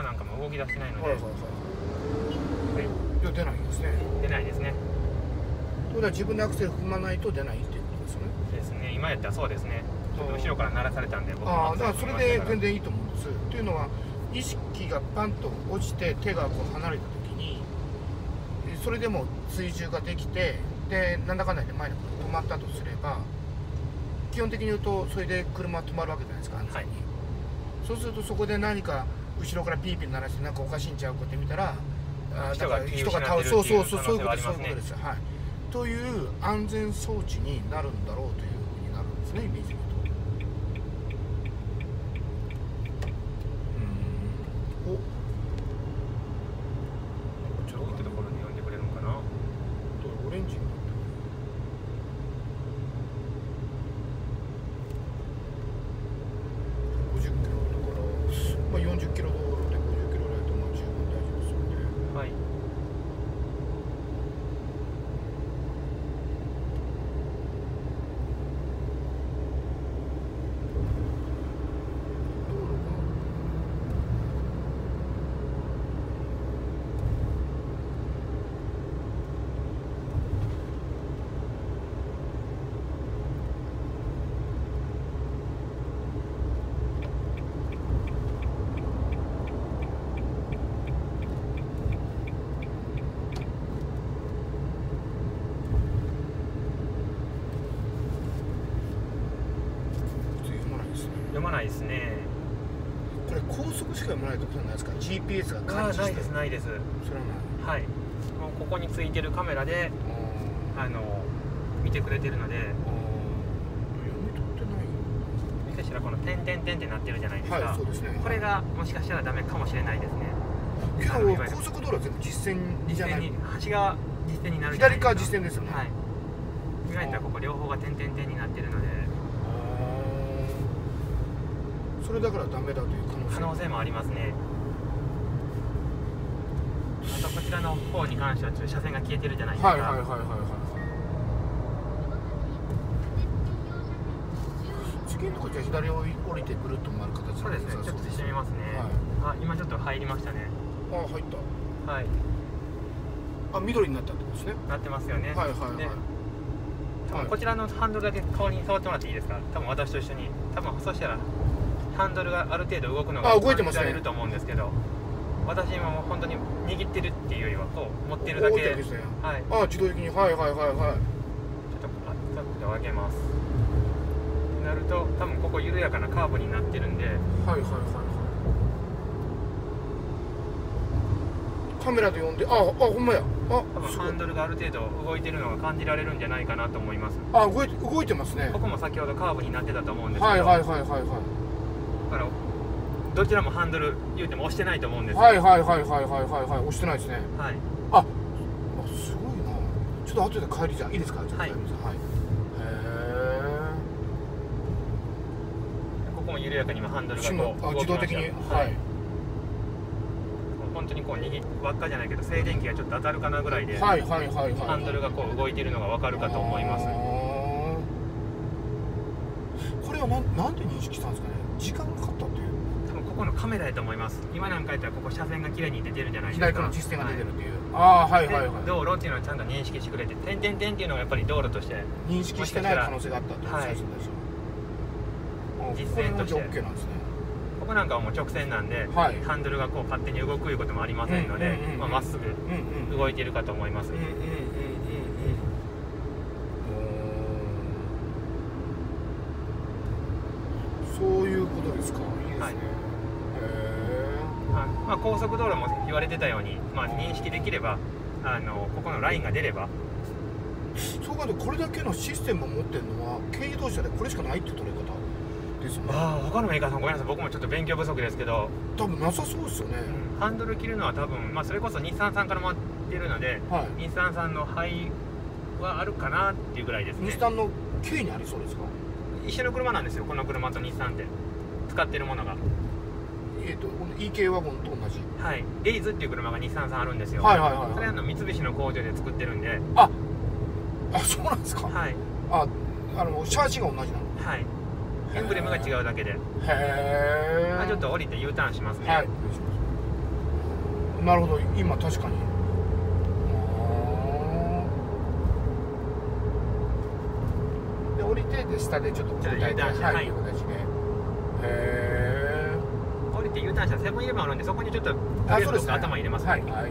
今なんかも動き出してないので、はいはいはい。い。や出ないんですね。出ないですね。ということは自分でアクセル踏まないと出ないっていうことですよね。ですね。今やったらそうですね。ちょっと後ろから鳴らされたんで僕もああだからそれで全然然いいと思うんです。っていうのは意識がパンと落ちて手がこう離れた時にえそれでも追従ができてでなんだかんだで前の車止まったとすれば基本的に言うとそれで車止まるわけじゃないですか安全に、そうするとそこで何か後ろからピーピー鳴らしてなんかおかしいんちゃうかって見たらあ人がだから気を失ってる倒そうそうそうそういううことそういうことです。よはい。という安全装置になるんだろうというふうになるんですねイメージで言うとうーんおちょっとってところに呼んでくれるのかなオレンジになってる50キロだから、まあ、40キロ道路で50キロだとまあ十分大丈夫ですよねはい道路が読まないですね読まないですね。これ高速しか読まないってことないですか？GPS があ感知してーないですないです。それはない。はい。もうここについてるカメラであの見てくれてるので。読み取ってない。もしかしたらこの点々点ってなってるじゃないですか、はいそうですね。これがもしかしたらダメかもしれないですね。いわゆる。高速道路は全部実線じゃない。端が実践になる左側実線ですよね、はい。意外とここ両方が点々点になってるのでそれだからダメだという可能性。もありますね。あとこちらの方に関しては車線が消えてるじゃないですか、はいはいはいはい。はい次のとこじゃあ左を降りてぐるっと回る形そうですね。ちょっとしてみますね、あ今ちょっと入りましたね。あ入った。はい。あ緑になったってことですね。なってますよね。はいはいはい。こちらのハンドルだけ顔に触ってもらっていいですか？多分私と一緒に。多分そしたらハンドルがある程度動くのがあ動いてますね。感じられると思うんですけど私今もう本当に握ってるっていうよりはこう持ってるだけ。ですね。はい。あ自動的に。はいはいはいはい。ちょっとあ速度上げます。なると多分ここ緩やかなカーブになってるんで。はいはいはいはい。カメラで読んでああほんまや。あ多分ハンドルがある程度動いてるのが感じられるんじゃないかなと思います。あ動いて動いてますね。ここも先ほどカーブになってたと思うんですけど、はいはいはいはいはい。だからどちらもハンドル言うても押してないと思うんですよ。はいはいはいはいはいはいはい。押してないですね。はい。ああすごいな。ちょっと後で帰りじゃんいいですか？はい。はい。ここも緩やかに今ハンドルがへえこうあ自動的にきました。はい。本当にこう握輪っかじゃないけど静電気がちょっと当たるかなぐらいで、はいはいはいはい。ハンドルがこう動いてるのが分かるかと思います。これはなんなんで認識したんですかね？時間ここのカメラやと思います。今なんかやったらここ車線が綺麗に出てるじゃないですか。左からの実線が出てるっていう、ああはいはいはい。で道路っていうのはちゃんと認識してくれて点々点っていうのがやっぱり道路として。認識してない可能性があったってことはい。最初の最初。実践として。OK なんですね。ここなんかはもう直線なんで、はい。ハンドルがこう勝手に動くいうこともありませんのでうんうんうんうん。まあまっすぐ動いているかと思います、うんうんそういうことですか。いいですね、はい。へまあまあ、高速道路も言われてたように、まあ、認識できればあのここのラインが出れば。えそうかとこれだけのシステムを持ってるのは軽自動車でこれしかないって取れ方ですよね。ああ他のメーカーさんごめんなさい。僕もちょっと勉強不足ですけど、多分なさそうですよね、ハンドル切るのは多分、まあ、それこそ日産さんから回ってるのではい。日産さんの範はあるかなっていうぐらいですね。日産の K にありそうですか？一緒の車なんですよ。この車と日産って使ってるものがえっ、とこの EK ワゴンと同じ？はい。エイズっていう車が日産さんあるんですよ。はいはいはいはい。それあの三菱の工場で作ってるんで。あそうなんですか、はい。ああのシャージが同じなの？はい。エンブレムが違うだけで、へえまあ、ちょっと降りて U ターンしますね、はい。なるほど。今確かに。あー。で降りてで下でちょっと交代ではい。はい。いう形で。へえ U ターンしたらセブンイレブンあるんでそこにちょっととりあえずどっか頭入れますはいはいはい